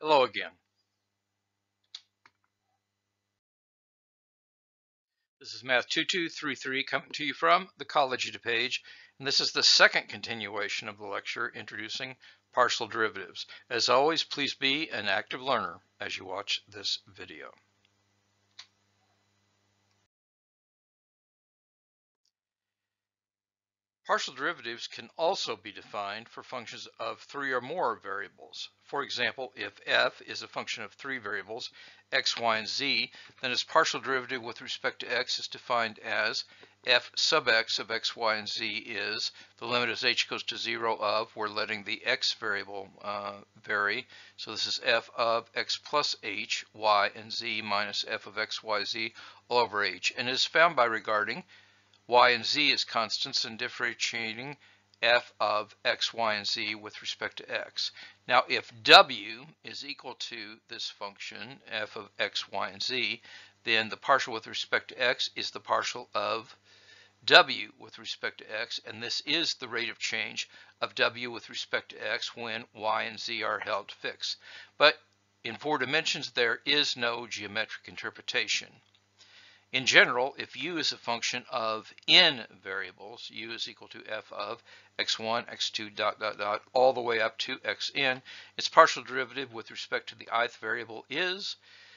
Hello again. This is Math 2233 coming to you from the College DuPage, and this is the second continuation of the lecture introducing partial derivatives. As always, please be an active learner as you watch this video. Partial derivatives can also be defined for functions of three or more variables. For example, if f is a function of three variables, x, y, and z, then its partial derivative with respect to x is defined as f sub x of x, y, and z is, the limit as h goes to zero of, we're letting the x variable uh, vary. So this is f of x plus h, y, and z minus f of x, y, z all over h. And is found by regarding y and z as constants and differentiating f of x, y, and z with respect to x. Now, if w is equal to this function, f of x, y, and z, then the partial with respect to x is the partial of w with respect to x, and this is the rate of change of w with respect to x when y and z are held fixed. But in four dimensions, there is no geometric interpretation. In general, if u is a function of n variables, u is equal to f of x1, x2, dot, dot, dot, all the way up to xn, its partial derivative with respect to the ith variable is,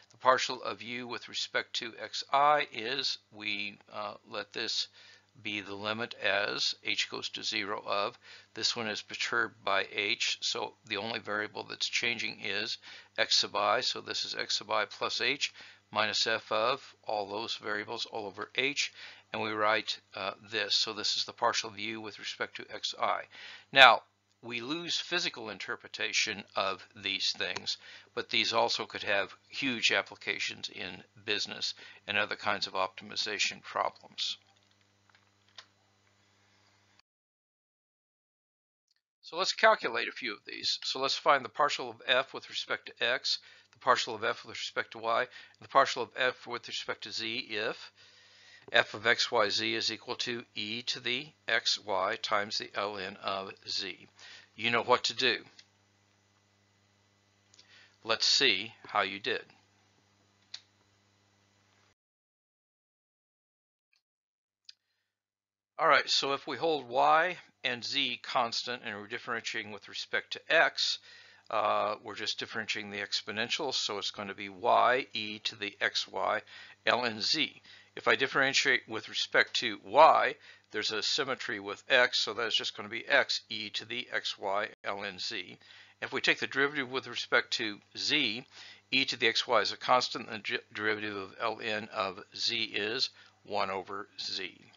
the partial of u with respect to xi is, we uh, let this be the limit as h goes to 0 of. This one is perturbed by h, so the only variable that's changing is x sub i, so this is x sub i plus h minus f of all those variables all over h, and we write uh, this. So this is the partial u with respect to xi. Now, we lose physical interpretation of these things, but these also could have huge applications in business and other kinds of optimization problems. So let's calculate a few of these. So let's find the partial of f with respect to x, the partial of f with respect to y, and the partial of f with respect to z if f of x, y, z is equal to e to the x, y times the ln of z. You know what to do. Let's see how you did. All right, so if we hold y and z constant and we're differentiating with respect to x, uh, we're just differentiating the exponentials, so it's going to be y e to the xy ln z. If I differentiate with respect to y, there's a symmetry with x, so that's just going to be x e to the xy ln z. If we take the derivative with respect to z, e to the xy is a constant, and the derivative of ln of z is 1 over z.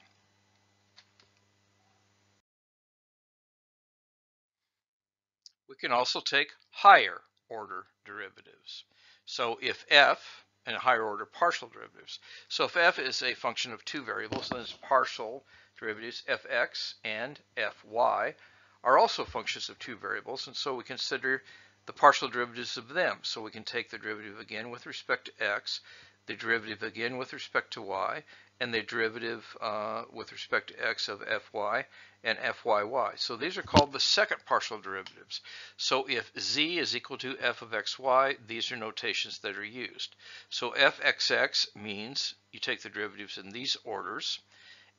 We can also take higher order derivatives. So if f, and higher order partial derivatives. So if f is a function of two variables, then its partial derivatives fx and fy are also functions of two variables, and so we consider the partial derivatives of them. So we can take the derivative again with respect to x, the derivative again with respect to y, and the derivative uh, with respect to x of fy and fyy. So these are called the second partial derivatives. So if z is equal to f of xy, these are notations that are used. So fxx means you take the derivatives in these orders.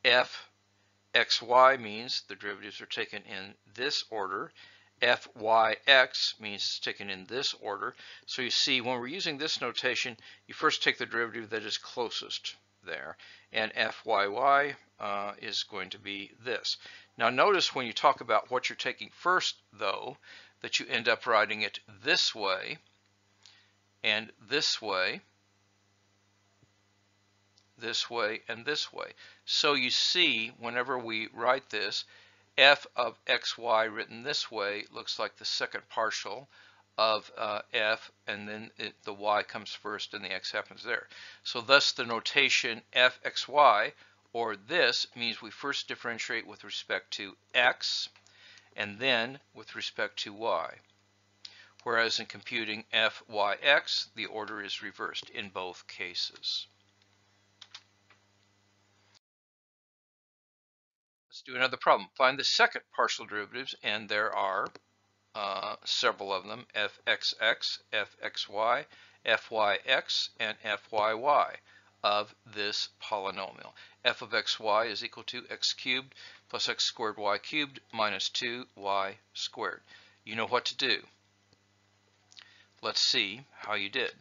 fxy means the derivatives are taken in this order. fyx means it's taken in this order. So you see when we're using this notation, you first take the derivative that is closest there. And fyy uh, is going to be this. Now notice when you talk about what you're taking first, though, that you end up writing it this way and this way, this way, and this way. So you see, whenever we write this, f of xy written this way looks like the second partial of uh, f, and then it, the y comes first and the x happens there. So thus the notation fxy, or this, means we first differentiate with respect to x, and then with respect to y. Whereas in computing fyx, the order is reversed in both cases. Let's do another problem. Find the second partial derivatives, and there are uh, several of them, fxx, fxy, fyx, and fyy of this polynomial. f of xy is equal to x cubed plus x squared y cubed minus 2y squared. You know what to do. Let's see how you did.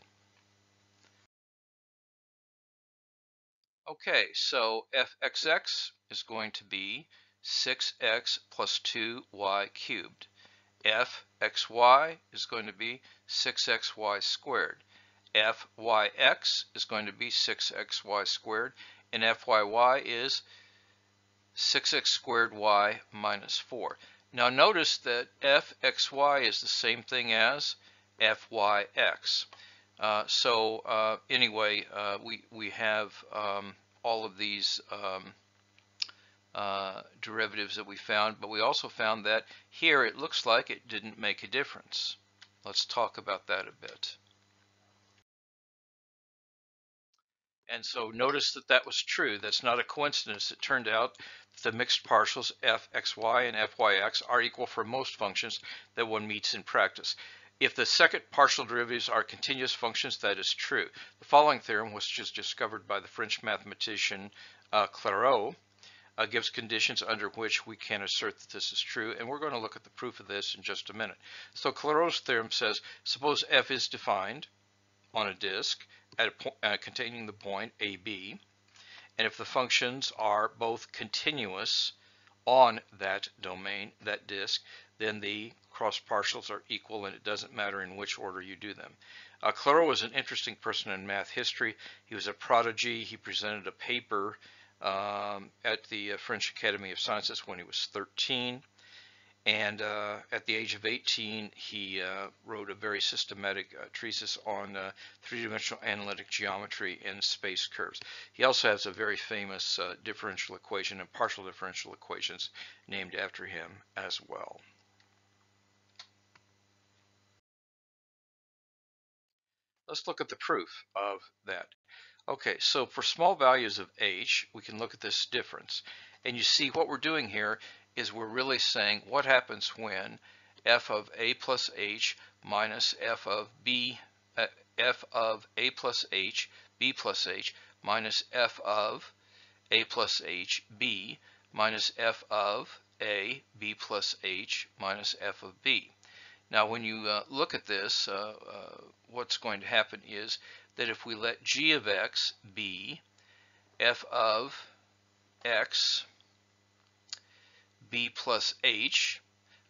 Okay, so fxx is going to be 6x plus 2y cubed. Fxy is going to be 6xy squared. fyx is going to be 6xy squared, and fyy is 6x squared y minus 4. Now notice that fxy is the same thing as fyx. Uh, so uh, anyway, uh, we, we have um, all of these um, uh, derivatives that we found, but we also found that here it looks like it didn't make a difference. Let's talk about that a bit. And so notice that that was true. That's not a coincidence. It turned out the mixed partials fxy and fyx are equal for most functions that one meets in practice. If the second partial derivatives are continuous functions, that is true. The following theorem, was just discovered by the French mathematician uh, Clairaut, uh, gives conditions under which we can assert that this is true, and we're going to look at the proof of this in just a minute. So Clairaut's theorem says, suppose f is defined on a disk at a uh, containing the point AB, and if the functions are both continuous on that domain, that disk, then the cross partials are equal and it doesn't matter in which order you do them. Uh, Clairaut was an interesting person in math history. He was a prodigy. He presented a paper um, at the uh, French Academy of Sciences when he was 13. And uh, at the age of 18, he uh, wrote a very systematic uh, treatise on uh, three-dimensional analytic geometry and space curves. He also has a very famous uh, differential equation and partial differential equations named after him as well. Let's look at the proof of that. Okay, so for small values of h, we can look at this difference. And you see what we're doing here is we're really saying what happens when f of a plus h minus f of b, uh, f of a plus h, b plus h, minus f of a plus h, b, minus f of a, b plus h, minus f of b. Now when you uh, look at this, uh, uh what's going to happen is that if we let g of x be f of x b plus h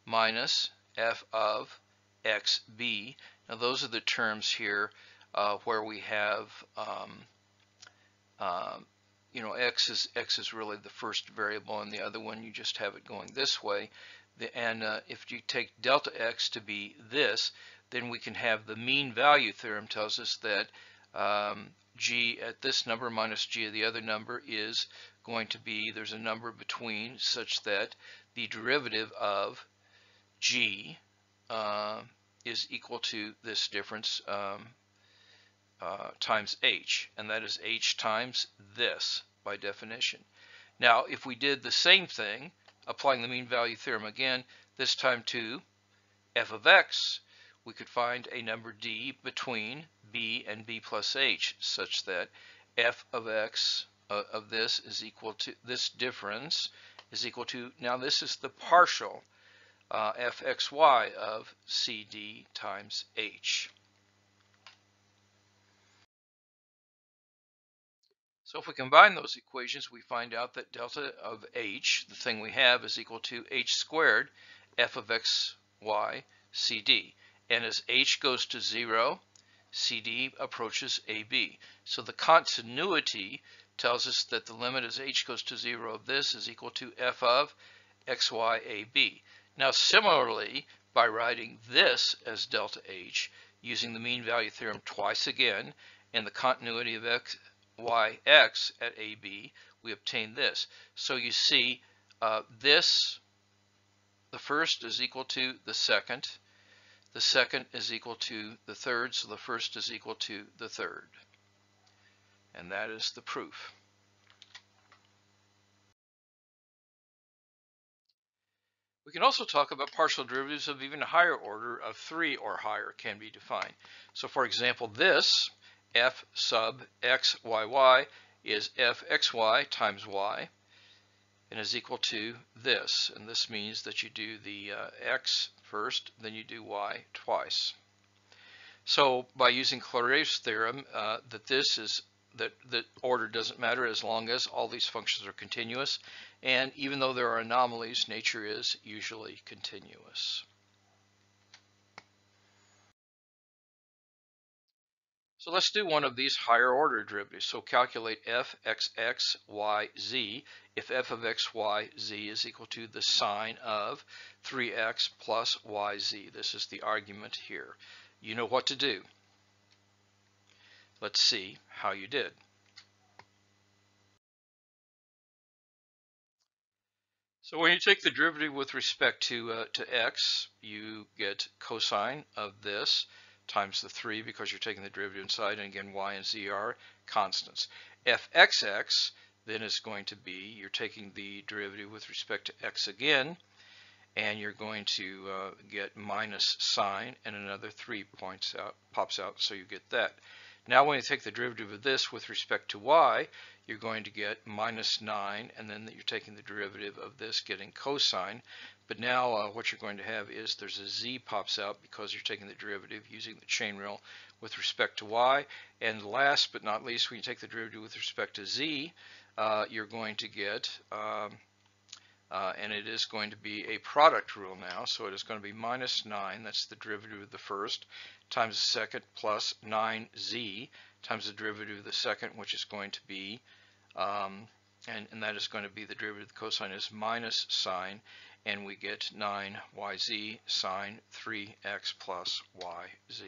minus f of xb. Now those are the terms here uh, where we have, um, uh, you know, x is x is really the first variable, and the other one you just have it going this way. And uh, if you take delta x to be this, then we can have the mean value theorem tells us that um, g at this number minus g of the other number is going to be, there's a number between such that the derivative of g uh, is equal to this difference um, uh, times h, and that is h times this by definition. Now, if we did the same thing, applying the mean value theorem again, this time to f of x, we could find a number d between b and b plus h such that f of x uh, of this is equal to this difference is equal to now this is the partial uh, fxy of cd times h. So if we combine those equations, we find out that delta of h, the thing we have, is equal to h squared f of x y cd. And as h goes to 0, CD approaches AB. So the continuity tells us that the limit as h goes to 0 of this is equal to f of xyab. Now similarly, by writing this as delta h, using the mean value theorem twice again, and the continuity of x, yx at ab, we obtain this. So you see uh, this, the first is equal to the second, the second is equal to the third, so the first is equal to the third. And that is the proof. We can also talk about partial derivatives of even a higher order of 3 or higher can be defined. So for example, this f sub x y y is fxy times y and is equal to this. And this means that you do the uh, x first, then you do y twice. So by using Clairaut's theorem, uh, that this is that the order doesn't matter as long as all these functions are continuous. And even though there are anomalies, nature is usually continuous. So let's do one of these higher order derivatives. So calculate f x x y z if f of x y z is equal to the sine of 3x plus yz. This is the argument here. You know what to do. Let's see how you did. So when you take the derivative with respect to, uh, to x, you get cosine of this times the 3 because you're taking the derivative inside, and again, y and z are constants. fxx then is going to be, you're taking the derivative with respect to x again, and you're going to uh, get minus sine, and another 3 points out, pops out, so you get that. Now when you take the derivative of this with respect to y, you're going to get minus 9, and then you're taking the derivative of this, getting cosine. But now uh, what you're going to have is there's a z pops out because you're taking the derivative using the chain rule with respect to y. And last but not least, when you take the derivative with respect to z, uh, you're going to get, um, uh, and it is going to be a product rule now, so it is going to be minus 9, that's the derivative of the first, times the second plus 9z times the derivative of the second, which is going to be, um, and, and that is going to be the derivative of the cosine is minus sine, and we get 9yz sine 3x plus yz.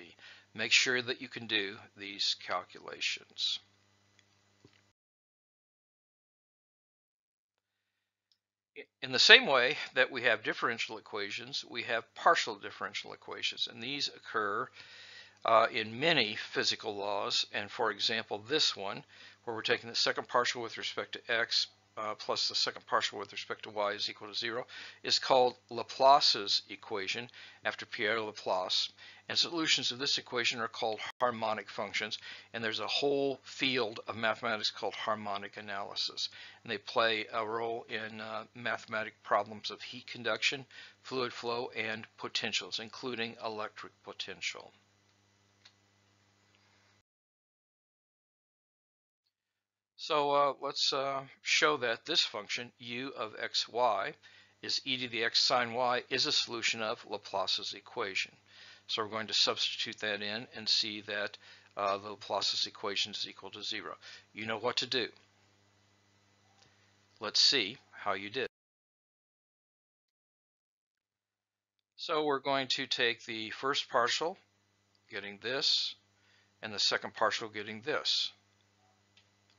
Make sure that you can do these calculations. In the same way that we have differential equations, we have partial differential equations, and these occur uh, in many physical laws. And for example, this one, where we're taking the second partial with respect to x uh, plus the second partial with respect to y is equal to zero, is called Laplace's equation after Pierre Laplace. And solutions of this equation are called harmonic functions. And there's a whole field of mathematics called harmonic analysis. And they play a role in uh, mathematic problems of heat conduction, fluid flow, and potentials, including electric potential. So uh, let's uh, show that this function u of xy is e to the x sine y is a solution of Laplace's equation. So we're going to substitute that in and see that uh, the Laplace's equation is equal to zero. You know what to do. Let's see how you did. So we're going to take the first partial, getting this, and the second partial getting this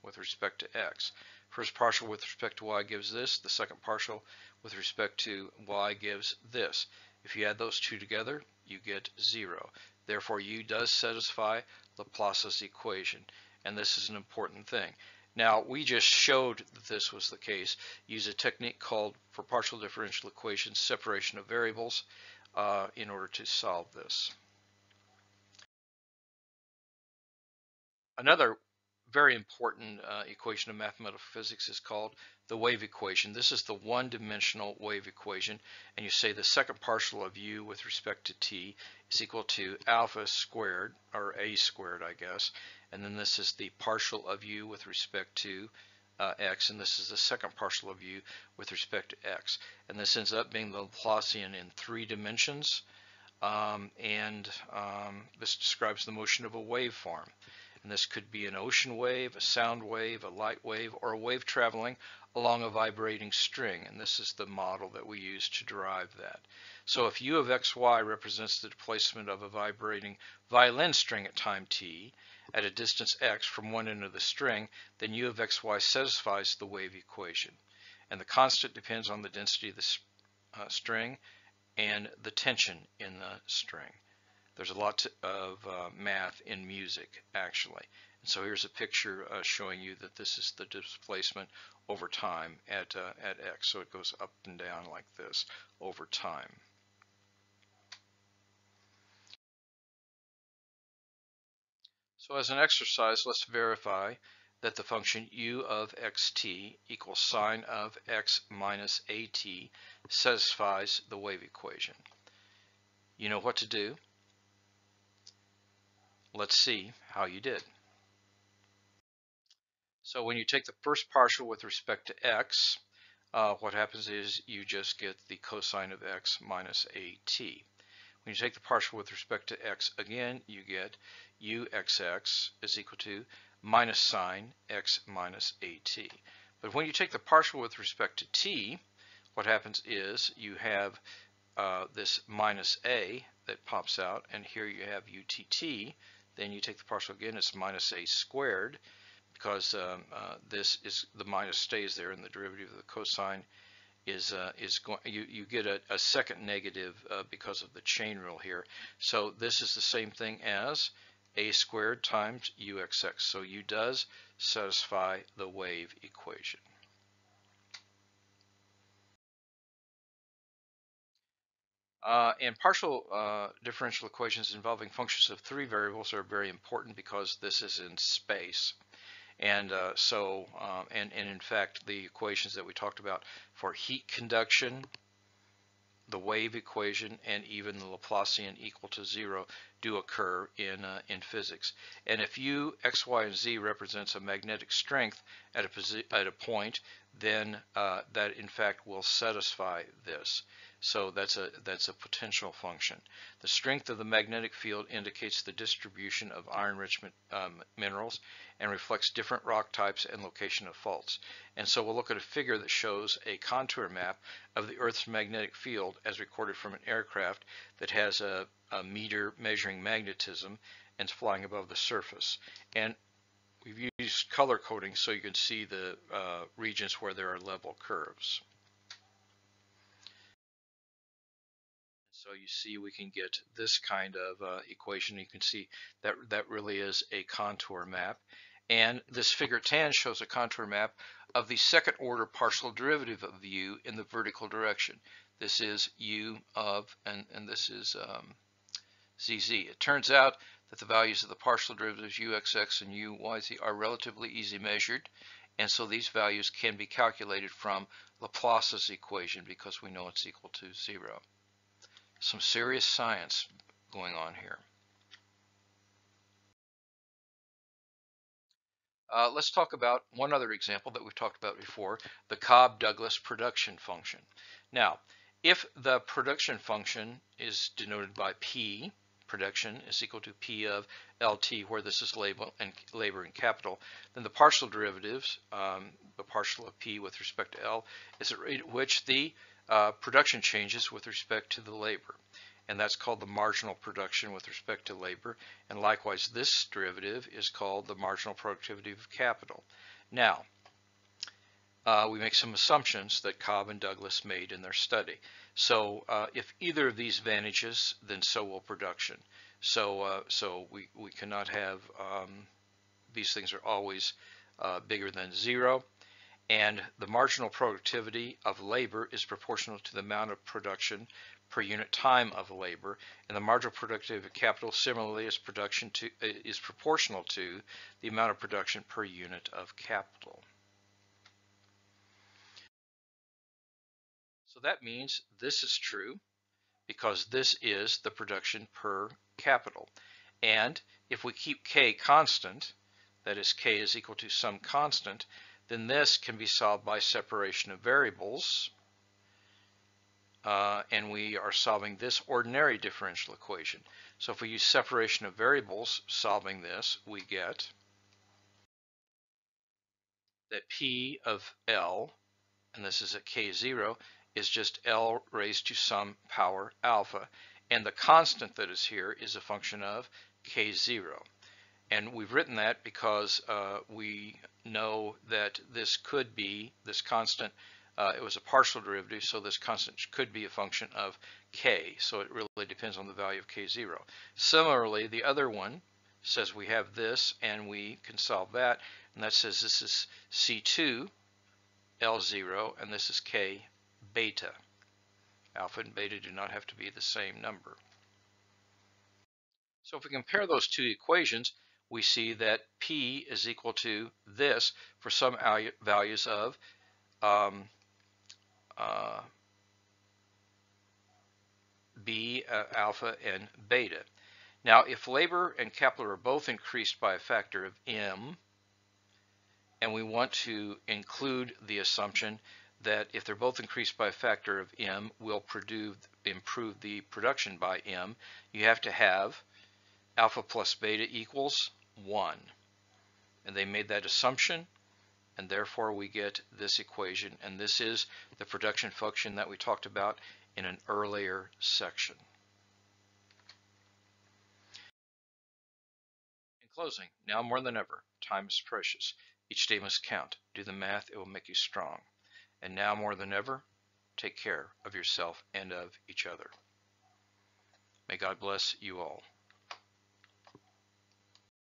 with respect to x. First partial with respect to y gives this. The second partial with respect to y gives this. If you add those two together, you get 0. Therefore, u does satisfy Laplace's equation. And this is an important thing. Now, we just showed that this was the case. Use a technique called, for partial differential equations, separation of variables uh, in order to solve this. Another very important uh, equation of mathematical physics is called the wave equation. This is the one-dimensional wave equation, and you say the second partial of u with respect to t is equal to alpha squared, or a squared, I guess, and then this is the partial of u with respect to uh, x, and this is the second partial of u with respect to x. And this ends up being the Laplacian in three dimensions, um, and um, this describes the motion of a waveform. And this could be an ocean wave, a sound wave, a light wave, or a wave traveling along a vibrating string. And this is the model that we use to derive that. So if u of xy represents the displacement of a vibrating violin string at time t at a distance x from one end of the string, then u of xy satisfies the wave equation. And the constant depends on the density of the uh, string and the tension in the string. There's a lot of uh, math in music, actually. And so here's a picture uh, showing you that this is the displacement over time at, uh, at x. So it goes up and down like this over time. So as an exercise, let's verify that the function u of xt equals sine of x minus at satisfies the wave equation. You know what to do. Let's see how you did. So when you take the first partial with respect to x, uh, what happens is you just get the cosine of x minus at. When you take the partial with respect to x again, you get uxx is equal to minus sine x minus at. But when you take the partial with respect to t, what happens is you have uh, this minus a that pops out, and here you have utt. Then you take the partial again, it's minus a squared, because um, uh, this is the minus stays there, and the derivative of the cosine is uh, is going. You you get a, a second negative uh, because of the chain rule here. So this is the same thing as a squared times uxx. So u does satisfy the wave equation. Uh, and partial uh, differential equations involving functions of three variables are very important because this is in space. And uh, so, uh, and, and in fact, the equations that we talked about for heat conduction, the wave equation, and even the Laplacian equal to zero do occur in, uh, in physics. And if u, x, y, and z represents a magnetic strength at a, at a point, then uh, that in fact will satisfy this. So that's a, that's a potential function. The strength of the magnetic field indicates the distribution of iron enrichment um, minerals and reflects different rock types and location of faults. And so we'll look at a figure that shows a contour map of the Earth's magnetic field as recorded from an aircraft that has a, a meter measuring magnetism and is flying above the surface. And we've used color coding so you can see the uh, regions where there are level curves. So you see we can get this kind of uh, equation. You can see that that really is a contour map. And this figure 10 shows a contour map of the second order partial derivative of u in the vertical direction. This is u of, and, and this is um, zz. It turns out that the values of the partial derivatives uxx and uyz are relatively easy measured. And so these values can be calculated from Laplace's equation because we know it's equal to zero some serious science going on here. Uh, let's talk about one other example that we've talked about before, the Cobb-Douglas production function. Now, if the production function is denoted by P, production is equal to P of LT, where this is labor and, labor and capital, then the partial derivatives, um, the partial of P with respect to L, is at which the uh, production changes with respect to the labor. And that's called the marginal production with respect to labor. And likewise, this derivative is called the marginal productivity of capital. Now, uh, we make some assumptions that Cobb and Douglas made in their study. So uh, if either of these vanishes, then so will production. So, uh, so we, we cannot have, um, these things are always uh, bigger than zero and the marginal productivity of labor is proportional to the amount of production per unit time of labor, and the marginal productivity of capital similarly is production to uh, is proportional to the amount of production per unit of capital. So that means this is true because this is the production per capital. And if we keep k constant, that is k is equal to some constant, then this can be solved by separation of variables. Uh, and we are solving this ordinary differential equation. So if we use separation of variables solving this, we get that P of L, and this is at K0, is just L raised to some power alpha. And the constant that is here is a function of K0. And we've written that because uh, we know that this could be, this constant, uh, it was a partial derivative, so this constant could be a function of k. So it really depends on the value of k0. Similarly, the other one, says we have this and we can solve that and that says this is C2 L0 and this is K beta. Alpha and beta do not have to be the same number. So if we compare those two equations, we see that P is equal to this for some values of um, uh, B, uh, alpha, and beta. Now, if Labor and capital are both increased by a factor of m, and we want to include the assumption that if they're both increased by a factor of m, we'll produce, improve the production by m, you have to have alpha plus beta equals 1. And they made that assumption, and therefore we get this equation. And this is the production function that we talked about in an earlier section. In closing, now more than ever, time is precious. Each day must count. Do the math, it will make you strong. And now more than ever, take care of yourself and of each other. May God bless you all.